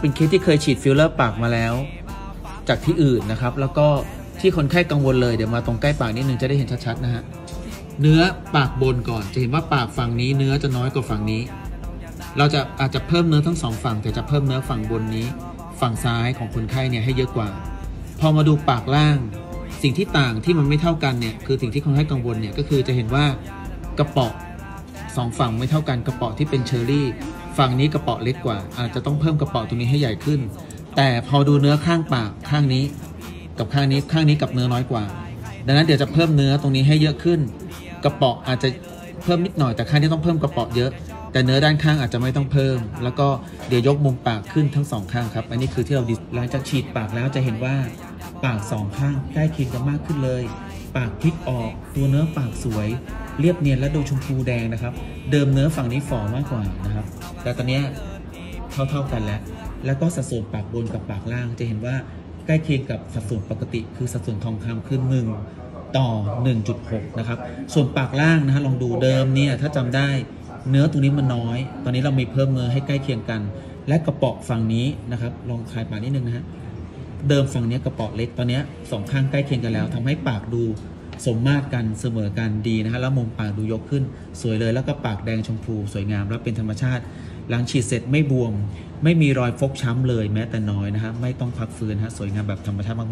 เป็นเคสที่เคยฉีดฟิลเลอร์ปากมาแล้ว จากที่อื่นนะครับ แล้วก็ที่คนไข้กังวลเลยเดี๋ยวมาตรงใกล้ปากนิดนึงจะได้เห็นชัดๆนะฮะเนื้อปากบนก่อนจะเห็นว่าปากฝั่งนี้เนื้อจะน้อยกว่าฝั่งนี้ เราจะอาจจะเพิ่มเนื้อทั้งสองฝั่งแต่จะเพิ่มเนื้อฝั่งบนนี้ ฝั่งซ้ายของคนไข้เนี่ยให้เยอะกว่า พอมาดูปากล่าง สิ่งที่ต่างที่มันไม่เท่ากันเนี่ยคือสิ่งที่คนไข้กังวลเนี่ยก็คือจะเห็นว่ากระเปาะ สองฝั่งไม่เท่ากันกระเปาะที่เป็นเชอร์รี่ ฝั่งนี้กระเปาะเล็กกว่า อาจจะต้องเพิ่มกระเปาะตรงนี้ให้ใหญ่ขึ้น แต่พอดูเนื้อข้างปากข้างนี้ กับข้างนี้ข้างนี้กับเนื้อน้อยกว่า ดังนั้นเดี๋ยวจะเพิ่มเนื้อตรงนี้ให้เยอะขึ้น กระเปาะอาจจะเพิ่มนิดหน่อยแต่ข้างนี้ต้องเพิ่มกระเปาะเยอะ แต่เนื้อด้านข้างอาจจะไม่ต้องเพิ่ม แล้วก็เดี๋ยวยกมุมปากขึ้นทั้งสองข้างครับ อันนี้คือที่เราดิหลังจากฉีดปากแล้วจะเห็นว่าปากสองข้างใกล้เคียงกันมากขึ้นเลย ปากพลิกออกตัวเนื้อปากสวย เรียบเนียนและดูชมพูแดงนะครับ เดิมเนื้อฝั่งนี้ฝ่อมากกว่านะครับ แต่ตอนนี้เท่าๆกันแล้ว แล้วก็สัดส่วนปากบนกับปากล่างจะเห็นว่าใกล้เคียงกับสัดส่วนปกติ คือสัดส่วนทองคำคือ1ต่อ 1.6 นะครับ ส่วนปากล่างนะฮะลองดูเดิมเนี่ยถ้าจำได้เนื้อตรงนี้มันน้อย ตอนนี้เรามีเพิ่มเนื้อให้ใกล้เคียงกัน และกระเปาะฝั่งนี้นะครับลองคลายปากนิดนึงนะฮะเดิมฝั่งนี้กระเปาะเล็กตอนนี้สองข้างใกล้เคียงกันแล้วทำให้ปากดู สมมาตรกันเสมอกันดีนะฮะแล้วมุมปากดูยกขึ้น สวยเลยแล้วก็ปากแดงชมพูสวยงามและเป็นธรรมชาติ หลังฉีดเสร็จไม่บวม ไม่มีรอยฟกช้ำเลยแม้แต่น้อยนะฮะไม่ต้องพักฟื้นฮะสวยงามแบบธรรมชาติมาก